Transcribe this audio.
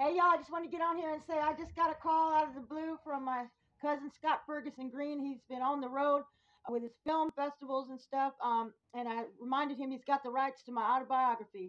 Hey, y'all, I just want to get on here and say I just got a call out of the blue from my cousin Scott Ferguson Greene. He's been on the road with his film festivals and stuff. Um, and I reminded him he's got the rights to my autobiography.